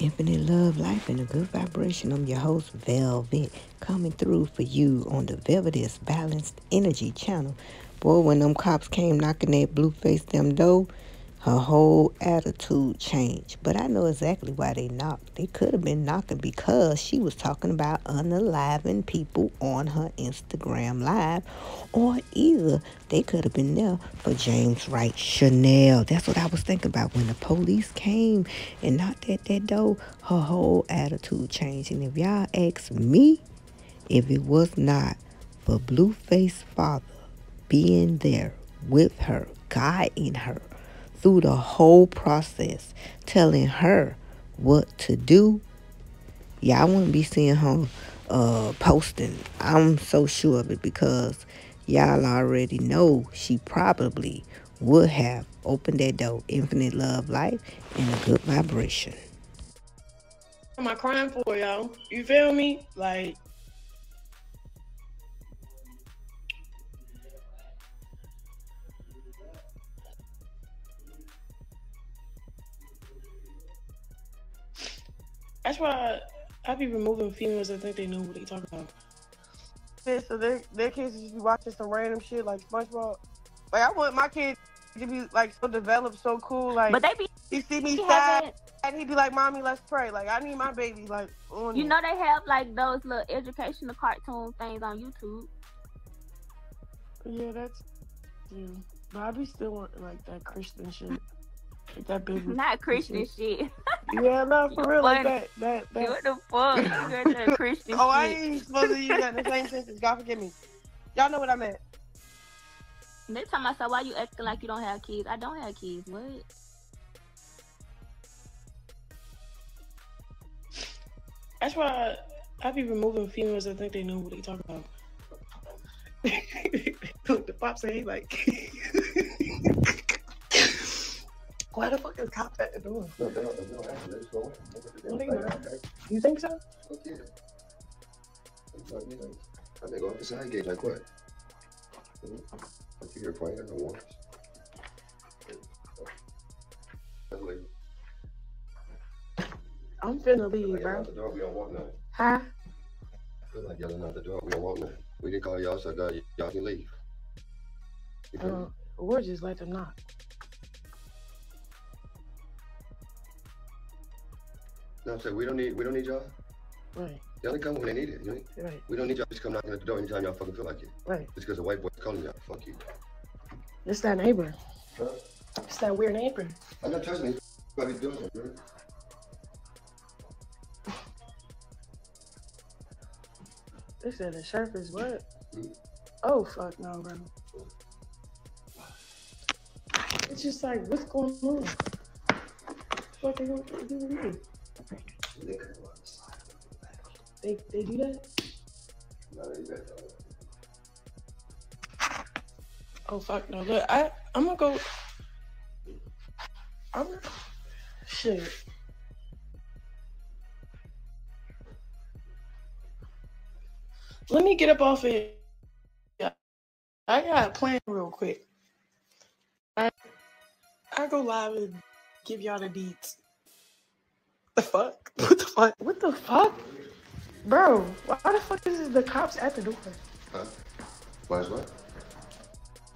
Infinite love, life, and a good vibration. I'm your host, Velvet, coming through for you on the Velvet Is Balanced Energy channel. Boy, when them cops came knocking that Blueface them door, her whole attitude changed. But I know exactly why they knocked. They could have been knocking because she was talking about unaliving people on her Instagram live. Or either they could have been there for James Wright Chanel. That's what I was thinking about. When the police came and knocked at that door, her whole attitude changed. And if y'all ask me, if it was not for Blueface's father being there with her, guiding her through the whole process, telling her what to do, yeah, I wouldn't be seeing her uh, posting. I'm so sure of it because y'all already know she probably would have opened that door, infinite love, life, and a good vibration. Am I crying for, y'all? You feel me? Like, that's why I be removing females that think they know what they talk about. Yeah, so their their kids just be watching some random shit like SpongeBob. Like I want my kids to be like so developed, so cool. Like, But they be he see me sad, and he'd be like, "Mommy, let's pray." Like I need my baby like on you it. know they have like those little educational cartoon things on YouTube. Yeah, that's yeah. But I be still want like that Christian shit, like that baby. Not Christian shit. Yeah, no, for real, like that, that, that. what the fuck? You got that Christian Oh, I ain't supposed to use that in the same sentence. God forgive me. Y'all know what I meant. Next time I myself why you acting like you don't have kids. I don't have kids. What? That's why I be removing females that think they know what they talking about. Look, the pop say like, why the fuck is cops at the door? No, they don't, they don't answer. They just go they not. You think so? Okay. It's like, you know, they go up the side gate like what? Like you hear quiet, no warnings. That's. I'm finna leave, bro. the door, we don't want. Huh? Feel like yelling out the door, we don't want nothing. We didn't call y'all, so y'all can leave. You feel? Uh, just let them knock. No, I'm saying we don't need we don't need y'all. Right, Y'all can come when they need it. You know? right, We don't need y'all just come knocking at the door anytime y'all fucking feel like it. right. Just because a white boy's calling y'all, fuck you. It's that neighbor. Huh? It's that weird neighbor. I'm not trusting me. What he's doing, man. They said the is what? Mm. Oh fuck no, bro. It's just like, what's going on? What they gonna do with me? They. They do that? Oh fuck no! Look, I I'm gonna go. I'm shit. Let me get up off it. Yeah, I got a plan real quick. I I go live and give y'all the deets. The fuck? What the fuck? What the fuck? Bro, why the fuck is the cops at the door? Huh? Why is what?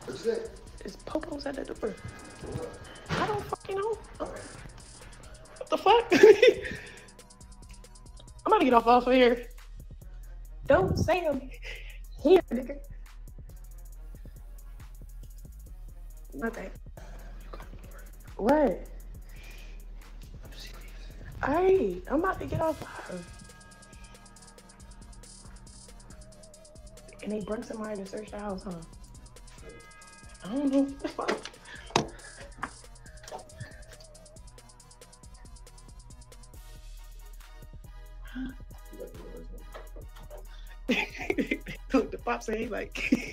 What's that? It's popos at the door. I don't fucking know. What the fuck? I'm about to get off off of here. Don't say I'm here, nigga. Nothing. What? Alright, I'm about to get off live. And they bring somebody to search the house, huh? I don't know the fuck. Look, the pop say like,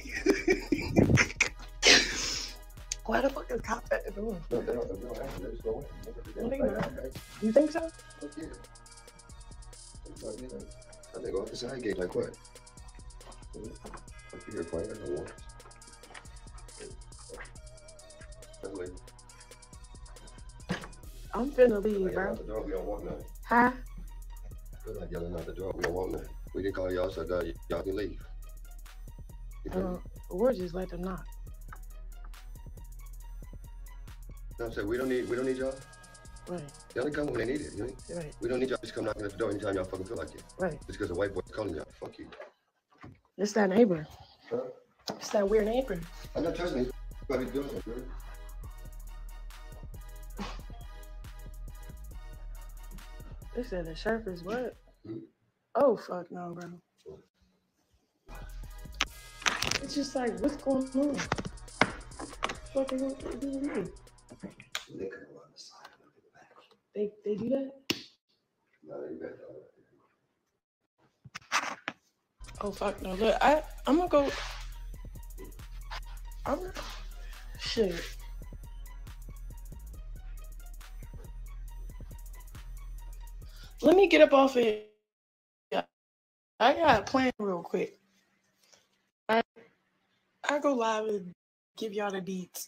why the fuck is cops at the door? No, they don't, they don't answer. They just go away. No, they not. You think so? Like, and they go up the side gate like what? Like you hear quiet, no warnings. That's legal. I'm finna leave, bro. out the door, we don't want nothing. Huh? I feel like yelling out the door. We don't want that. We didn't call y'all, so uh, y'all can leave. You feel me? Uh, we'll just let them knock. No, I'm saying we don't need we don't need y'all. Right, Y'all can come when they need it. You know? right, We don't need y'all to come knocking at the door anytime y'all fucking feel like it. right. Just because a white boy's calling y'all. Fuck you. It's that neighbor. Huh? It's that weird neighbor. I'm not touching it. You doing something, man. They said the sheriff is what? Hmm? Oh fuck no, bro. It's just like, what's going on? What they gonna do with me? They. They do that? No, you. Oh fuck no! Look, I I'm gonna go. I'm shit. Let me get up off it. Yeah, I got a plan real quick. I I go live and give y'all the deets.